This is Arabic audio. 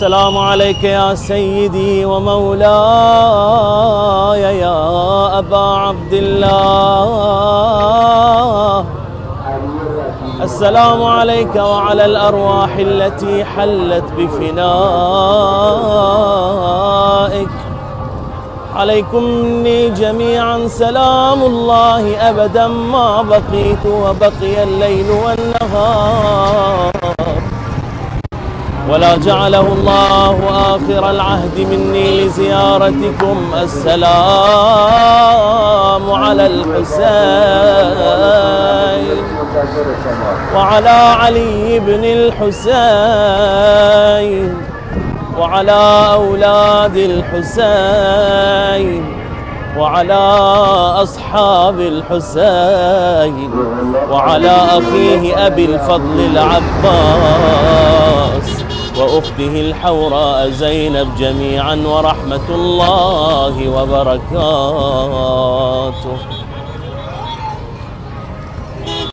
السلام عليك يا سيدي ومولاي يا أبا عبد الله. السلام عليك وعلى الأرواح التي حلت بفنائك. عليكم مني جميعا سلام الله أبدا ما بقيت وبقي الليل والنهار. ولا جعله الله آخر العهد مني لزيارتكم. السلام على الحسين وعلى علي بن الحسين وعلى أولاد الحسين وعلى أصحاب الحسين وعلى أخيه أبي الفضل العباس. وأخته الحوراء زينب جميعا ورحمة الله وبركاته.